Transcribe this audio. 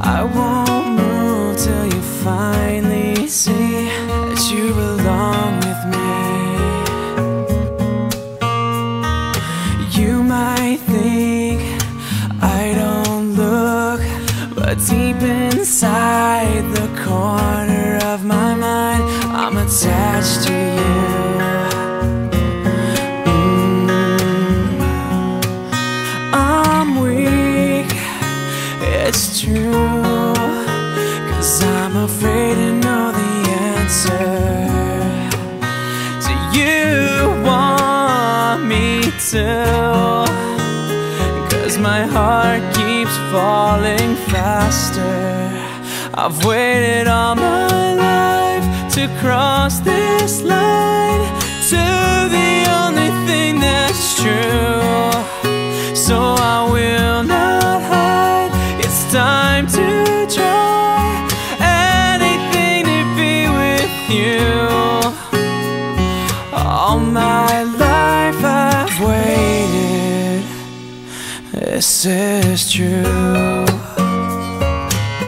I won't move till you finally see that you belong with me. You might think I don't look, but deep inside the corner of my mind, I'm attached to you. Know the answer. Do you want me to? Cause my heart keeps falling faster. I've waited all my life to cross this line All my life I've waited. This is true.